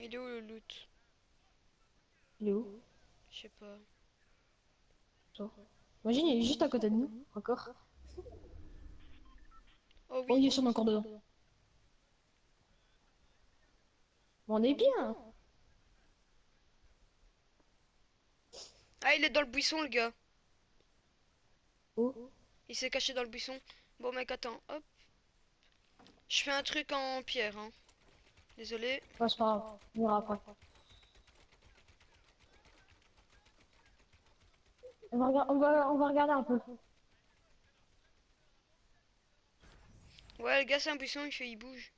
Il est où le loot Il est où Je sais pas. Imagine, il est juste à côté de nous, encore. Oh Oh, il oui. est sûrement encore dedans. Bon, on est bien. Ah, il est dans le buisson, le gars. Oh. Il s'est caché dans le buisson. Bon, mec, attends. Hop. Je fais un truc en pierre, hein. Désolé. Pas grave. On verra après. On va, rega- on va, on va regarder un peu. Ouais, le gars, c'est un buisson, il fait, il bouge.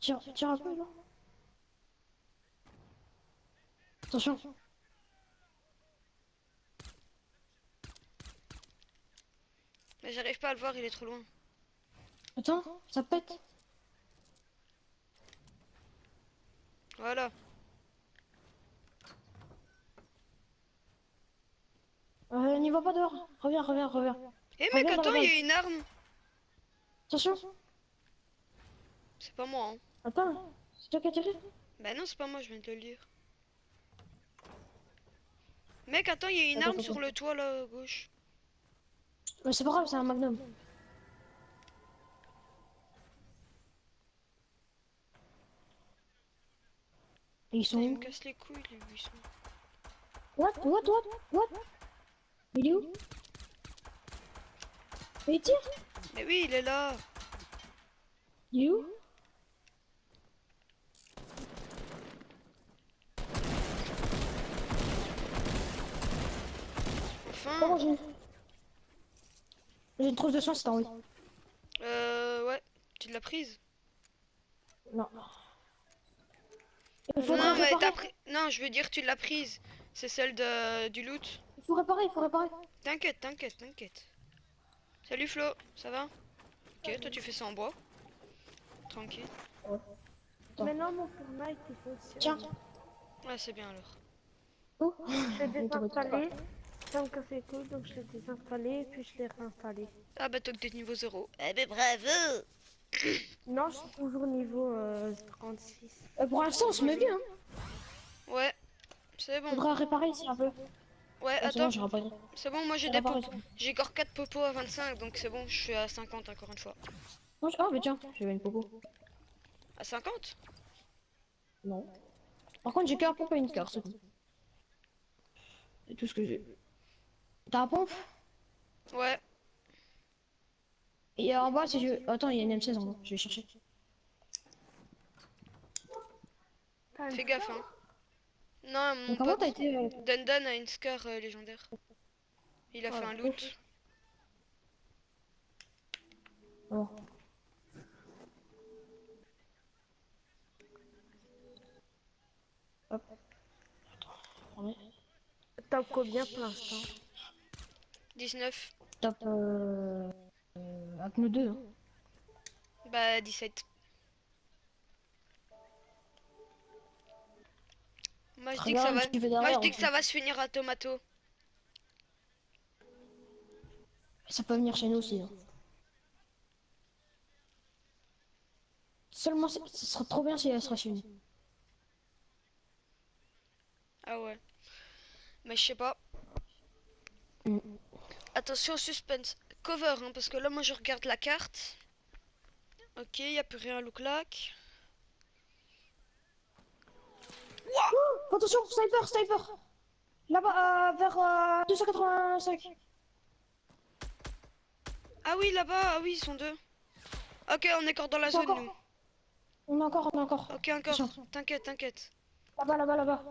Tire, tire un peu, là. Attention. Mais j'arrive pas à le voir, il est trop loin. Attends, ça pète. Voilà. Euh, n'y va pas dehors. Reviens, reviens, reviens. Eh, mec, attends, il y a une arme. Attention. C'est pas moi, hein. Attends, c'est toi qui as tiré? Bah non, c'est pas moi, je viens de le lire. Mec, attends, il y a une Attends, arme attends, sur le toit, là, à gauche. Mais c'est pas grave, c'est un magnum. Et ils sont Il où? me casse les couilles, les buissons. What? What? What What? Il est où? Mais il tire Mais oui, il est là. Il est où? Enfin. Oh, j'ai... J'ai une trousse de soin, c'est en oui. Euh, ouais. Tu l'as prise? Non. Il faut Non, mais t'as pris. Non, je veux dire, tu l'as prise. C'est celle de... du loot. Il faut réparer, il faut réparer. T'inquiète, t'inquiète, t'inquiète. Salut Flo, ça va? Ok, toi tu fais ça en bois. Tranquille. Attends. Maintenant, mon Fortnite, il fonctionne. Tiens. Ouais, c'est bien alors. Oh. Je l'ai désinstallé. Me casse les couilles, donc je l'ai désinstallé, puis je l'ai réinstallé. Ah bah toi que t'es niveau 0. Eh ben bravo Non, je suis toujours niveau euh, 36. Euh, pour l'instant, on se met bien. Hein. Ouais, c'est bon. Faudra réparer ici un peu. Ouais, Ah, attends, j'ai c'est bon, moi j'ai J'ai des popos. J'ai encore 4 popos à 25, donc c'est bon, je suis à 50 encore une fois. Oh, je- oh, mais tiens, j'avais une popo. À 50 Non. Par contre, j'ai qu'un pompe et une carte, c'est tout. C'est tout ce que j'ai. T'as un pompe? Ouais, Et en bas, si je... Attends, il y a une M16 en bas, je vais chercher. Fais gaffe hein. Non, mon comment pote t'as été... euh, Dundon a une scar euh, légendaire. Il a Oh, fait un loot. Oh. Hop. Attends. T'as combien pour l'instant? 19. Top euh... euh, avec nous deux. hein. Bah 17. Moi je dis que ça va. Moi je dis que ça va se finir à tomato. Ça peut venir chez nous aussi. hein. Seulement, c'est- ce serait trop bien si elle serait chez nous. Ah ouais. Mais je sais pas. Mm. Attention suspense. Cover hein, parce que là moi je regarde la carte. Ok, y a plus rien look like. Oh, attention, sniper, sniper Là-bas, euh, vers euh, 285. Ah oui là-bas, ah oui ils sont deux. Ok, on est encore dans la zone encore- nous. On a encore, on a encore. Ok encore. T'inquiète, t'inquiète. Là-bas, là-bas, là-bas.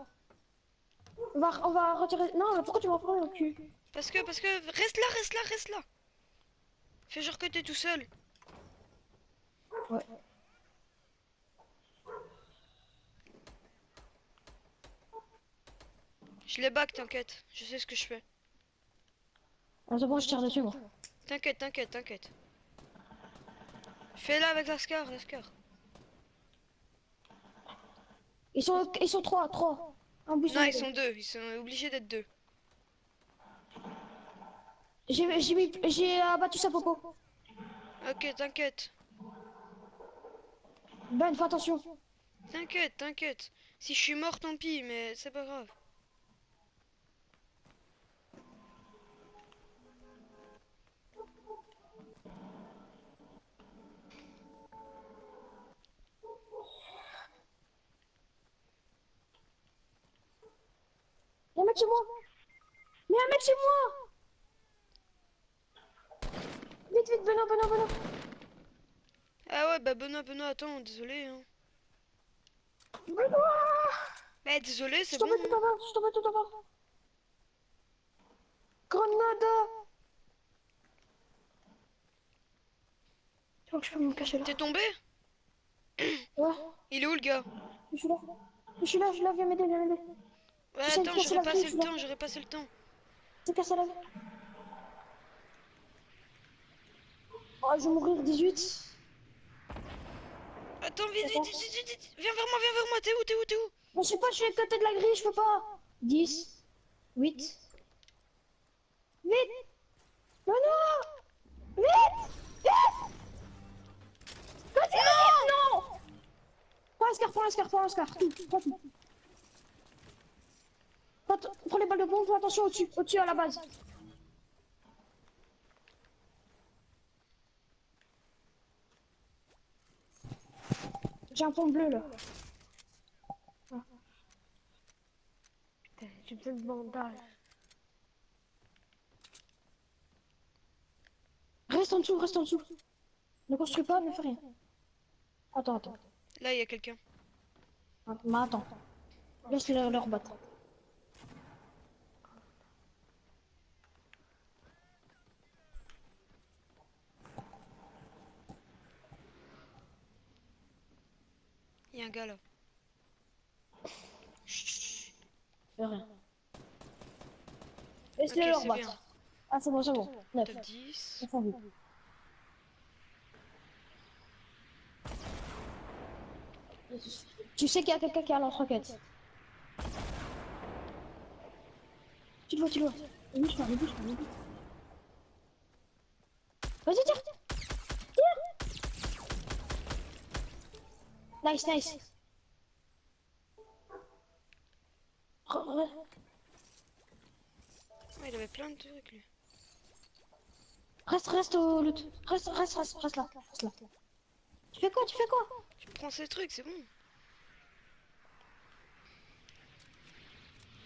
On va, on va retirer... Non, mais pourquoi tu m'en prends le cul? Parce que, parce que, reste là, reste là, reste là. Fais genre que t'es tout seul. Ouais. Je les back, t'inquiète. Je sais ce que je fais. Ah, c'est bon, je tire dessus, moi. T'inquiète, t'inquiète, t'inquiète. Fais-la avec la scar, la scar. Ils sont, ils sont trois, trois. Un. Non, ils sont deux. Ils sont obligés d'être deux. J'ai, j'ai j'ai abattu sa popo. Ok, t'inquiète. Ben, fais attention. T'inquiète, t'inquiète. Si je suis mort, tant pis, mais c'est pas grave. Y'a un mec chez moi Y'a un mec chez moi Vite, vite, Benoît, Benoît, Benoît Ah ouais, bah Benoît, Benoît, attends, désolé. Hein. Benoît Bah désolé, Je c'est suis bon. tombé tout hein. en bas, je suis tombé tout en bas Grenade Tu vois que je peux me cacher là T'es tombé? Ouais, Il est où le gars? Je suis là. Je suis là, je suis là, viens m'aider, viens m'aider. Ouais, attends, j'aurais passé le temps, j'aurais passé le temps. C'est cassé la vie. Oh, je vais mourir 18. Attends, vite, vite, vite, vite, vite. Viens vers moi, viens vers moi. T'es où, t'es où, t'es où? Mais je sais pas, je suis à côté de la grille, je peux pas. 10, 8, 8. Non, non Vite Vite Vas-y, vas-y, non Prends un scar, prends un scar, prends un scar. Tout, prends tout. Prends, les balles de bombe, attention au-dessus, au-dessus à la base. J'ai un pont bleu là. Putain, j'ai besoin de bandage. Reste en dessous, reste en dessous. Ne construis pas, ne fais rien. Attends, attends. Là, il y a quelqu'un. Ah, Mais attends. Laisse-les leur battre. Il y a un gars là. Chut. Rien. Laisse-les Ok, leur c'est battre. Ah, c'est bon, c'est bon. Top 10. Ils font vite. Tu sais qu'il y a quelqu'un qui a l'entrequête. Tu le vois, tu le vois. Vas-y, tire Tire Nice, nice. Re- re- Ouais, il avait plein de trucs lui. Reste, reste au loot. Reste, reste, reste, reste là. Reste là. Tu fais quoi Tu fais quoi? Tu prends ces trucs, c'est bon.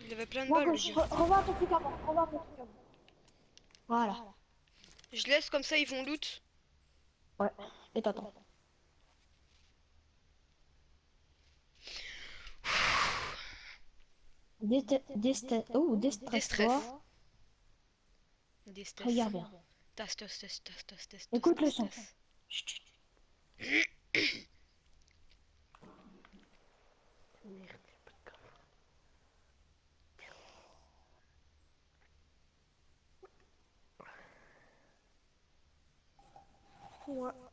Il avait plein de Moi, balles. Re- Revois ton truc avant. Revois ton truc avant. Voilà. Je laisse comme ça, ils vont loot. Ouais. Et t'attends. Oh, déstresse-toi. Regarde bien. Écoute le son.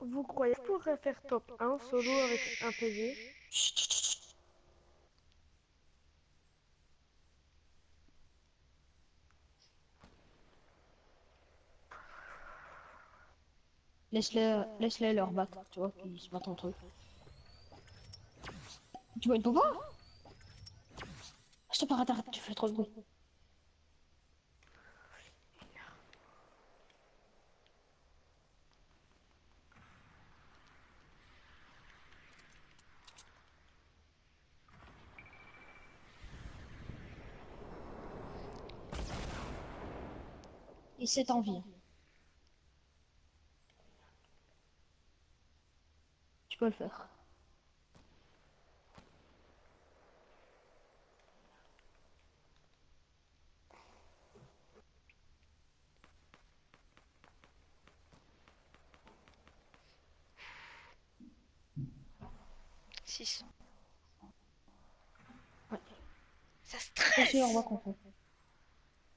vous croyez que je pourrais faire top 1 solo avec un PV Laisse-les laisse-les leur battre, tu vois, qu'ils se battent entre eux. Tu vois une popo Je te arrête, arrête, tu fais trop de bruit. Et c'est envie. Peux le faire. Six. Ouais. Ça stresse. Battre entre eux.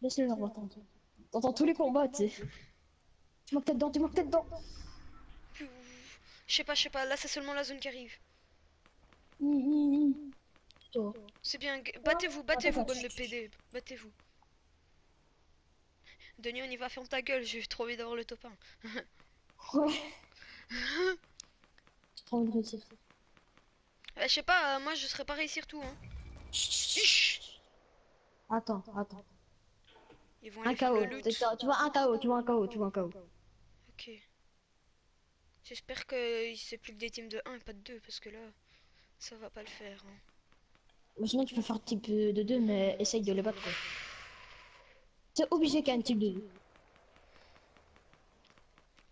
Laisse-les leur battre entre eux. T'entends tous les combats, tu sais. Tu manques peut-être dedans, tu manques peut-être dedans. Je sais pas, je sais pas. Là, c'est seulement la zone qui arrive. C'est bien. Battez-vous, battez-vous, bonne de PD. Battez-vous. Denis, on y va, ferme ta gueule. J'ai trop envie d'avoir le top 1. Ouais. J'ai trop envie de réussir. Eh, je sais pas, euh, moi je serais pas réussir tout. Hein. Attends, attends. Ils vont Un KO. le loot. C'est- Tu vois un KO, tu vois un KO, tu vois un KO. Ok. J'espère que c'est plus que des teams de 1 et pas de 2 parce que là, ça va pas le faire. hein. Mais sinon, tu peux faire type de 2, mais essaye de les battre. C'est obligé qu'il y ait un type de 2.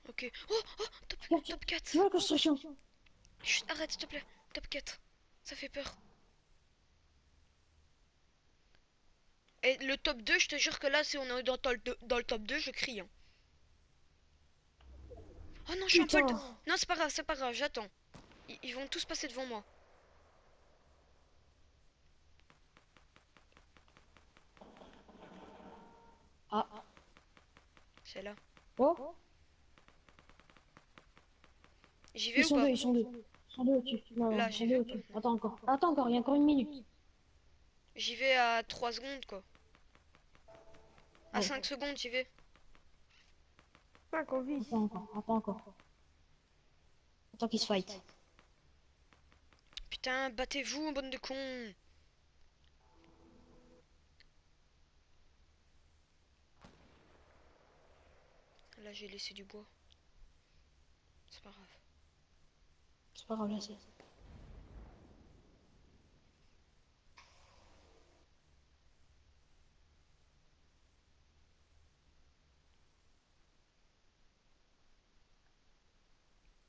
Ok. Oh, oh, top, top 4. Tu vois la construction? Chut, arrête, s'il te plaît. Top 4. Ça fait peur. Et le top 2, je te jure que là, si on est dans, dans le top 2, je crie. hein. Oh non, je suis un peu... Non, c'est pas grave, c'est pas grave, j'attends. Ils, ils vont tous passer devant moi. Ah. C'est là. Oh J'y vais Ils ou sont pas deux, ils sont deux. Ils sont deux au-dessus. Là, j'y vais. deux au-dessus. Attends encore. Attends encore, il y a encore une minute. J'y vais à 3 secondes, quoi. À Ouais. 5 secondes, j'y vais. 5 en vie. Attends encore, attends encore. Attends qu'ils se fight. Putain, battez-vous, bande de cons. Là, j'ai laissé du bois. C'est pas grave. C'est pas grave, là, c'est.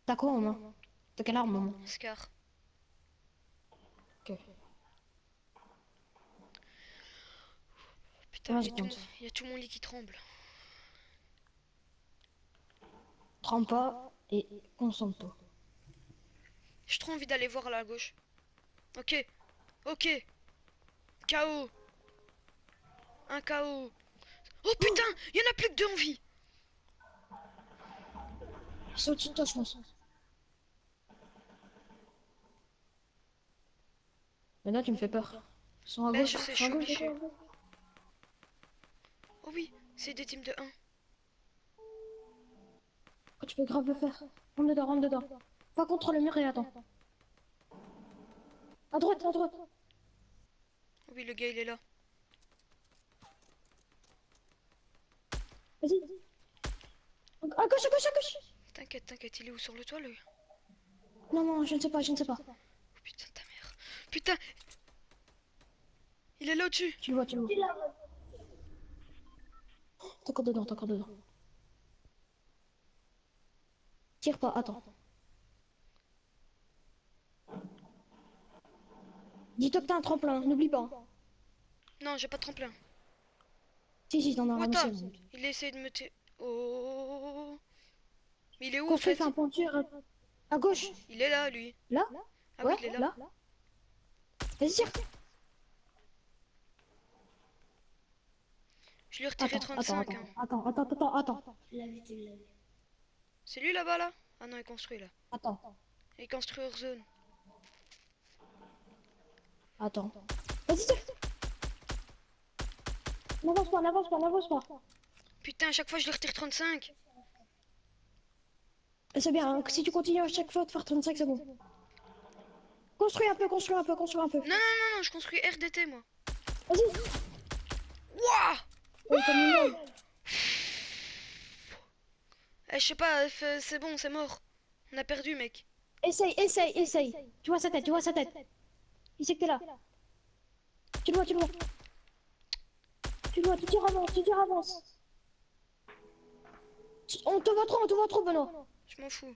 T'as quoi en main T'as quelle arme en main Scar. Ok. Putain, il y, a tout mon- il y a tout mon lit qui tremble. Trempe pas et concentre-toi. J'ai trop envie d'aller voir là à gauche. Ok. Ok. KO. Un KO. Oh putain, il y en a plus que deux en vie. C'est au-dessus de toi, je pense. Mais là, tu me fais peur. Ils sont à Bah, gauche. je sais, ils je sont à suis. Oh oui, c'est des teams de 1. Oh, tu peux grave le faire. Rentre dedans, rentre dedans. Va contre le mur et attends. À droite, à droite. Oui, le gars il est là. Vas-y. À gauche, à gauche, à gauche. T'inquiète, t'inquiète, il est où sur le toit lui Non, non, je ne sais pas, je ne sais pas. Oh putain, ta mère. Putain Il est là au-dessus Tu le vois, tu le vois. T'es encore dedans, t'es encore dedans. Tire pas, attends. Dis-toi que t'as un tremplin, n'oublie pas. Non, j'ai pas de tremplin. Si, si, t'en as ramassé. the- Il essaie de me tuer. Oh Mais il est où en fait fais un tir. À gauche. Il est là lui. Là? Ah Ouais, oui, il est là. là. Vas-y, tire. Je lui ai retiré Attends, attends, 35. attends, hein. attends, attends, attends, attends. C'est lui là-bas là? Ah non, il construit là. Attends, Il construit hors zone. attends. Vas-y, tire. N'avance pas, n'avance pas, n'avance pas. Putain, à chaque fois je lui retire 35. Et C'est bien, hein, que si tu continues à chaque fois de faire 35, c'est bon. Construis un peu, construis un peu, construis un peu. Non, non, non, non, je construis RDT moi. Vas-y. Wouah. Eh, je sais pas, c'est bon, c'est mort. On a perdu, mec. Essaye, essaye, essaye. Tu vois sa tête, tu vois sa tête. Il sait que t'es là. Tu le vois, tu le vois. Tu le vois, tu tires avance, tu tires avance. On te voit trop, on te voit trop, Benoît. Je m'en fous.